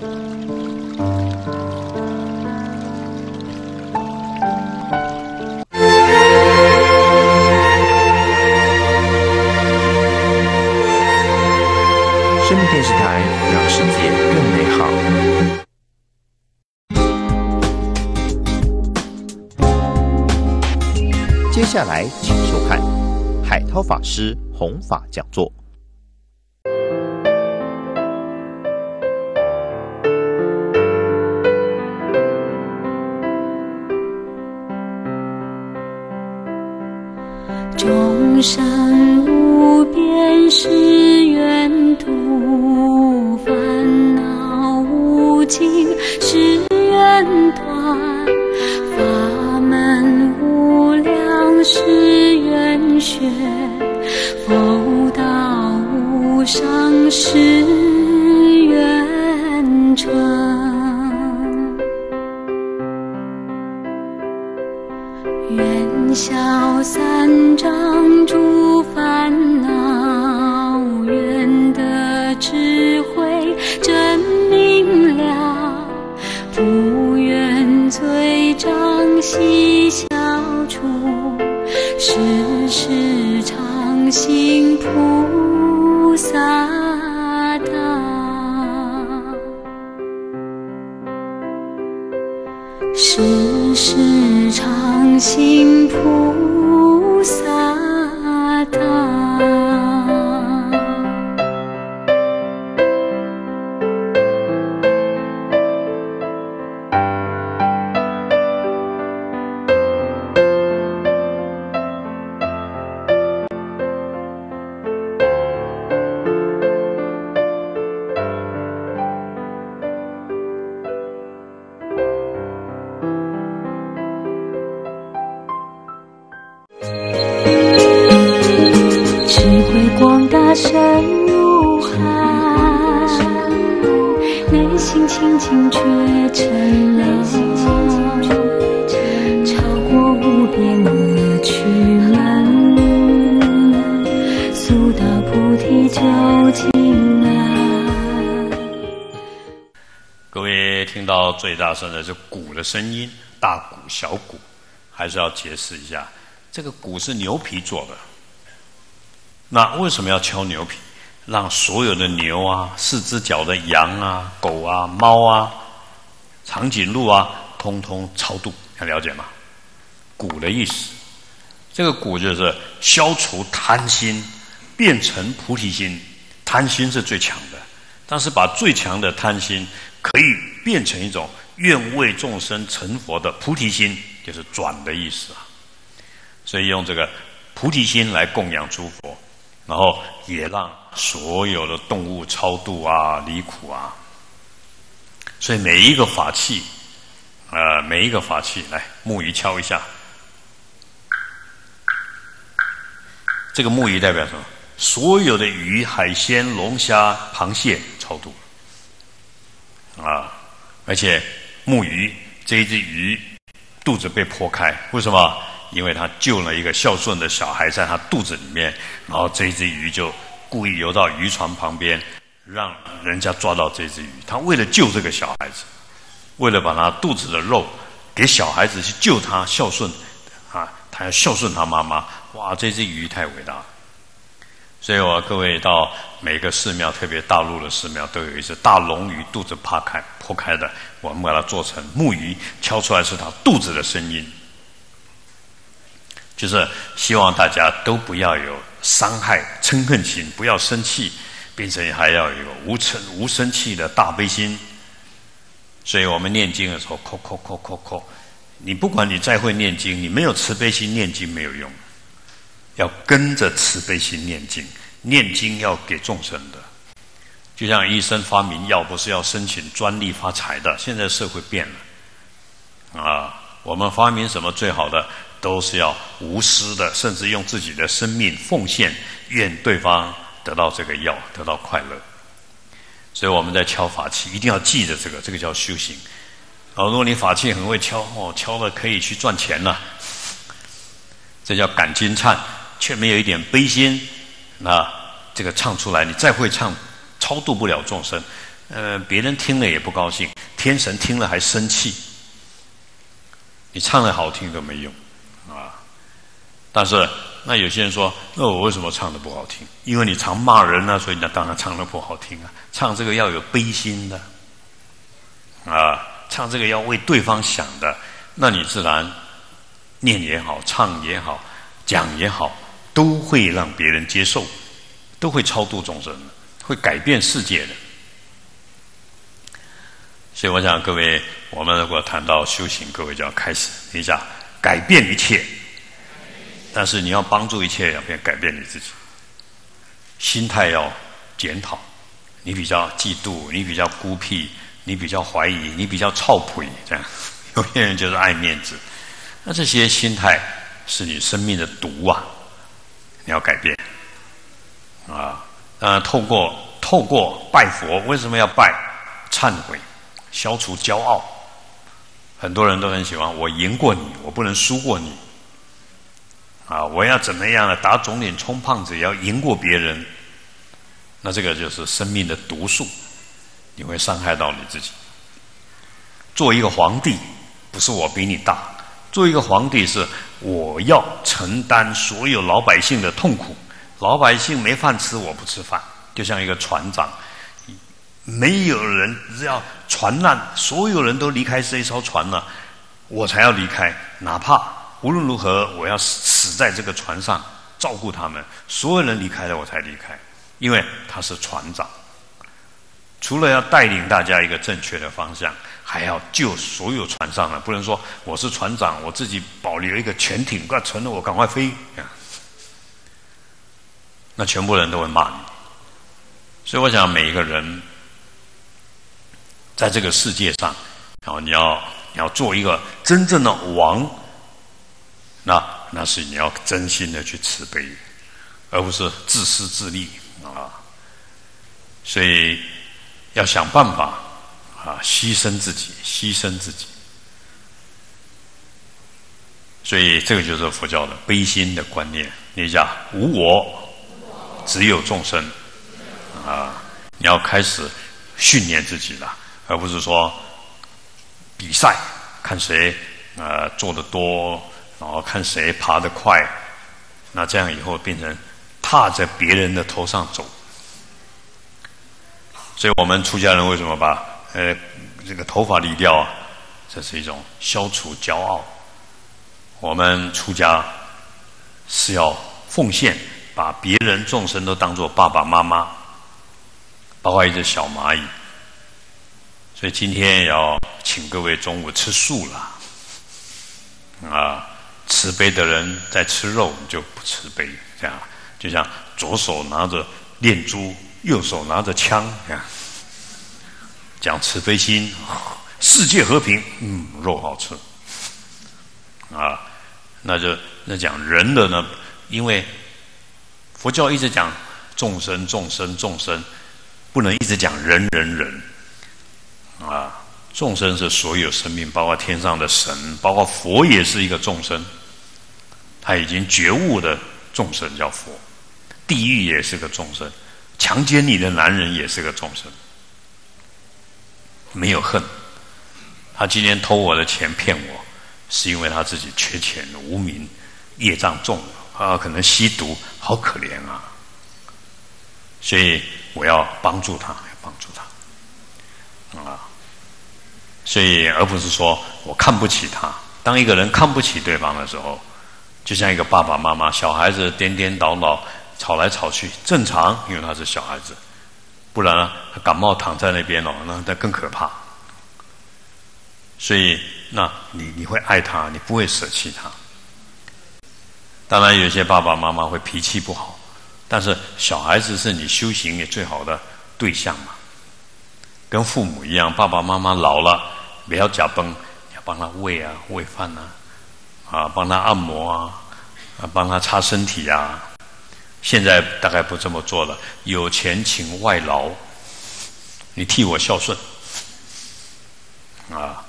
生命电视台，让世界更美好。接下来，请收看海涛法师弘法讲座。众生无边誓愿度，烦恼无尽誓愿断，法门无量誓愿学，佛道无上誓愿成。心菩萨道。时时常行菩萨最大声的是鼓的声音，大鼓、小鼓，还是要解释一下，这个鼓是牛皮做的。那为什么要敲牛皮？让所有的牛啊、四只脚的羊啊、狗啊、猫啊、长颈鹿啊，通通超度，要了解吗？鼓的意思，这个鼓就是消除贪心，变成菩提心。贪心是最强的，但是把最强的贪心可以变成一种愿为众生成佛的菩提心，就是转的意思啊。所以用这个菩提心来供养诸佛。然后也让所有的动物超度啊、离苦啊。所以每一个法器，呃，每一个法器，来木鱼敲一下。这个木鱼代表什么？所有的鱼、海鲜、龙虾、螃蟹超度啊！而且木鱼这一只鱼肚子被剖开，为什么？因为他救了一个孝顺的小孩在他肚子里面，然后这一只鱼就故意游到渔船旁边，让人家抓到这只鱼。他为了救这个小孩子，为了把他肚子的肉给小孩子去救他孝顺啊，他要孝顺他妈妈。哇，这只鱼太伟大了！所以我各位到每个寺庙，特别大陆的寺庙，都有一只大龙鱼肚子扒开剖开的，我们把它做成木鱼，敲出来是它肚子的声音。就是希望大家都不要有伤害嗔恨心，不要生气，并且还要有无嗔无生气的大悲心。所以我们念经的时候，叩叩叩叩叩，你不管你再会念经，你没有慈悲心念经没有用，要跟着慈悲心念经，念经要给众生的。就像医生发明药，不是要申请专利发财的。现在社会变了，啊，我们发明什么最好的？都是要无私的，甚至用自己的生命奉献，愿对方得到这个药，得到快乐。所以我们在敲法器，一定要记着这个，这个叫修行。哦，如果你法器很会敲，哦，敲了可以去赚钱了，这叫感金灿，却没有一点悲心，那这个唱出来，你再会唱，超度不了众生。呃，别人听了也不高兴，天神听了还生气。你唱的好听都没用，啊！但是那有些人说，那我为什么唱的不好听？因为你常骂人呢，所以那当然唱的不好听啊。唱这个要有悲心的，啊，唱这个要为对方想的，那你自然念也好，唱也好，讲也好，都会让别人接受，都会超度众生，会改变世界的。所以我想各位，我们如果谈到修行，各位就要开始你想改变一切。但是你要帮助一切，要变改变你自己，心态要检讨。你比较嫉妒，你比较孤僻，你比较怀疑，你比较操谱，这样有些人就是爱面子。那这些心态是你生命的毒啊！要改变啊！呃，透过透过拜佛，为什么要拜？忏悔。消除骄傲，很多人都很喜欢。我赢过你，我不能输过你。啊，我要怎么样呢？打肿脸充胖子，也要赢过别人。那这个就是生命的毒素，你会伤害到你自己。做一个皇帝，不是我比你大。做一个皇帝，是我要承担所有老百姓的痛苦。老百姓没饭吃，我不吃饭。就像一个船长。没有人只要船难，所有人都离开这一艘船了，我才要离开。哪怕无论如何，我要死死在这个船上，照顾他们。所有人离开了，我才离开，因为他是船长。除了要带领大家一个正确的方向，还要救所有船上的。不能说我是船长，我自己保留一个潜艇，快沉了，我赶快飞。那全部人都会骂你。所以我想，每一个人。在这个世界上，然后你要你要做一个真正的王，那那是你要真心的去慈悲，而不是自私自利啊。所以要想办法啊，牺牲自己，牺牲自己。所以这个就是佛教的悲心的观念。你讲无我，只有众生啊，你要开始训练自己了。而不是说比赛，看谁呃做的多，然后看谁爬得快，那这样以后变成踏在别人的头上走。所以我们出家人为什么把呃这个头发理掉啊？这是一种消除骄傲。我们出家是要奉献，把别人众生都当做爸爸妈妈，包括一只小蚂蚁。所以今天要请各位中午吃素了，啊，慈悲的人在吃肉就不慈悲，这样就像左手拿着念珠，右手拿着枪，讲慈悲心，世界和平，嗯，肉好吃，啊，那就那讲人的呢，因为佛教一直讲众生众生众生，不能一直讲人人人。啊，众生是所有生命，包括天上的神，包括佛也是一个众生。他已经觉悟的众生叫佛，地狱也是个众生，强奸你的男人也是个众生，没有恨。他今天偷我的钱骗我，是因为他自己缺钱无名，业障重啊，可能吸毒，好可怜啊。所以我要帮助他，要帮助他，啊。所以，而不是说我看不起他。当一个人看不起对方的时候，就像一个爸爸妈妈，小孩子颠颠倒倒、吵来吵去，正常，因为他是小孩子。不然呢，他感冒躺在那边哦，那那更可怕。所以，那你你会爱他，你不会舍弃他。当然，有些爸爸妈妈会脾气不好，但是小孩子是你修行也最好的对象嘛。跟父母一样，爸爸妈妈老了，不要假崩，要帮他喂啊，喂饭啊，啊，帮他按摩啊，啊，帮他擦身体呀。现在大概不这么做了，有钱请外劳，你替我孝顺，啊，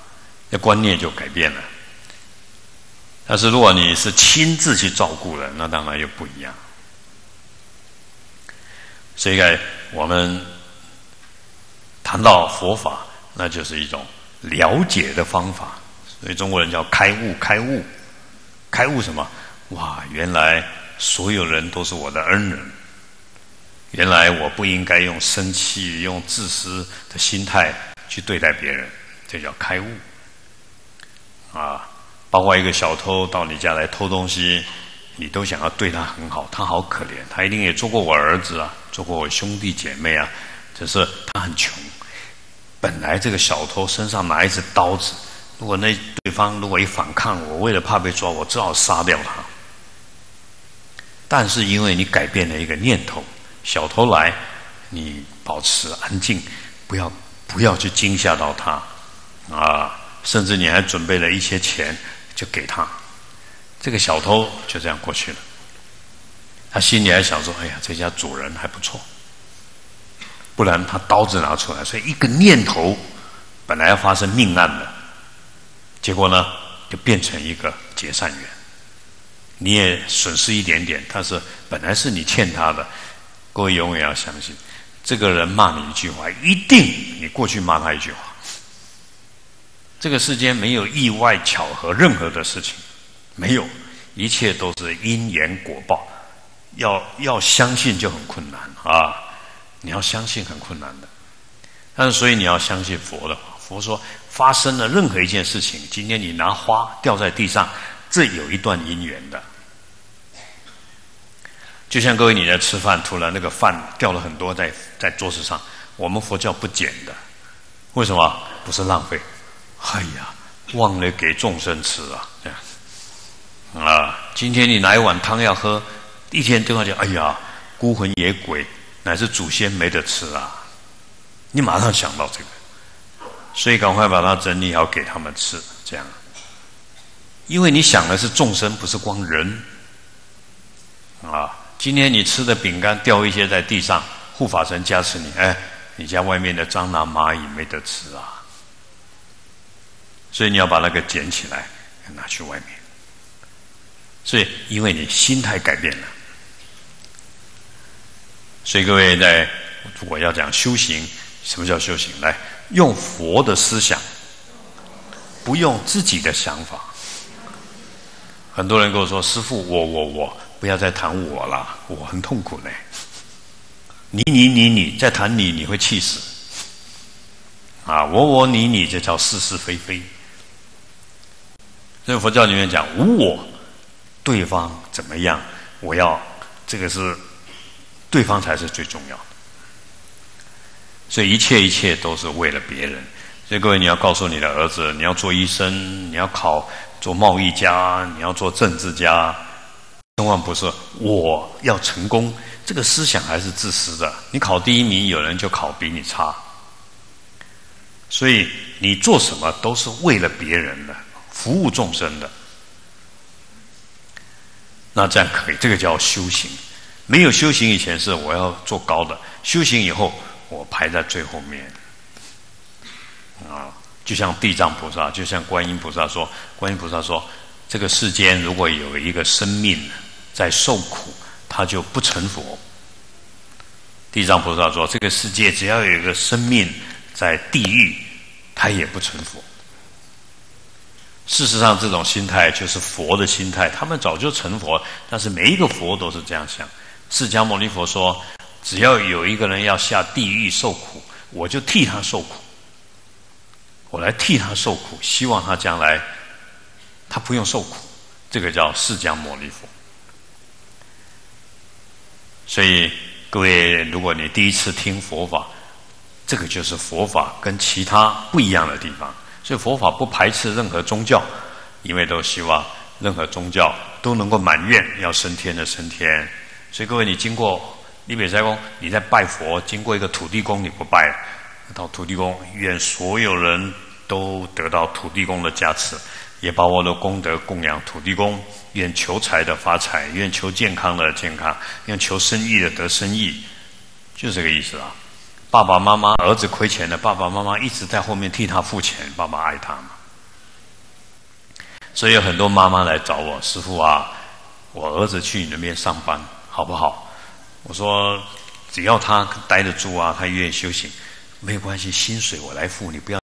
那观念就改变了。但是如果你是亲自去照顾的，那当然又不一样。所以，我们。谈到佛法，那就是一种了解的方法。所以中国人叫开悟，开悟，开悟什么？哇，原来所有人都是我的恩人。原来我不应该用生气、用自私的心态去对待别人，这叫开悟。啊，包括一个小偷到你家来偷东西，你都想要对他很好，他好可怜，他一定也做过我儿子啊，做过我兄弟姐妹啊，只是他很穷。本来这个小偷身上拿一支刀子，如果那对方如果一反抗，我为了怕被抓，我只好杀掉他。但是因为你改变了一个念头，小偷来，你保持安静，不要不要去惊吓到他，啊。甚至你还准备了一些钱，就给他。这个小偷就这样过去了。他心里还想说：“哎呀，这家主人还不错。”不然他刀子拿出来，所以一个念头本来要发生命案的，结果呢，就变成一个结善缘。你也损失一点点，但是本来是你欠他的。各位永远要相信，这个人骂你一句话，一定你过去骂他一句话。这个世间没有意外巧合，任何的事情没有，一切都是因缘果报。要要相信就很困难啊！你要相信很困难的，但是所以你要相信佛的。佛说发生了任何一件事情，今天你拿花掉在地上，这有一段因缘的。就像各位你在吃饭，突然那个饭掉了很多在在桌子上，我们佛教不捡的，为什么？不是浪费。哎呀，忘了给众生吃啊！这样啊，今天你拿一碗汤要喝，一天都要讲：哎呀，孤魂野鬼乃至祖先没得吃啊！你马上想到这个，所以赶快把它整理好给他们吃。这样，因为你想的是众生，不是光人啊。今天你吃的饼干掉一些在地上，护法神加持你，哎，你家外面的蟑螂蚂蚁没得吃啊！所以你要把那个捡起来，拿去外面。所以，因为你心态改变了，所以各位在如果要讲修行，什么叫修行？来，用佛的思想，不用自己的想法。很多人跟我说：“师傅，我我我，不要再谈我了，我很痛苦呢。”你你你你，再谈你，你会气死。啊，我我你你，这叫是是非非。在佛教里面讲无我，对方怎么样，我要这个是对方才是最重要的。所以一切一切都是为了别人。所以各位，你要告诉你的儿子，你要做医生，你要考做贸易家，你要做政治家，千万不是我要成功，这个思想还是自私的。你考第一名，有人就考比你差。所以你做什么都是为了别人的。服务众生的，那这样可以，这个叫修行。没有修行以前是我要做高的，修行以后我排在最后面。啊，就像地藏菩萨，就像观音菩萨说，观音菩萨说，这个世间如果有一个生命在受苦，他就不成佛。地藏菩萨说，这个世界只要有一个生命在地狱，他也不成佛。事实上，这种心态就是佛的心态。他们早就成佛，但是每一个佛都是这样想。释迦牟尼佛说：“只要有一个人要下地狱受苦，我就替他受苦。我来替他受苦，希望他将来他不用受苦。”这个叫释迦牟尼佛。所以，各位，如果你第一次听佛法，这个就是佛法跟其他不一样的地方。所以佛法不排斥任何宗教，因为都希望任何宗教都能够满愿要升天的升天。所以各位，你经过立北斋公，你在拜佛，经过一个土地公，你不拜，到土地公愿所有人都得到土地公的加持，也把我的功德供养土地公。愿求财的发财，愿求健康的健康，愿求生意的得生意，就这个意思啊。爸爸妈妈儿子亏钱了，爸爸妈妈一直在后面替他付钱。爸爸爱他嘛，所以有很多妈妈来找我师傅啊，我儿子去你那边上班好不好？我说只要他待得住啊，他愿意修行，没有关系，薪水我来付，你不要。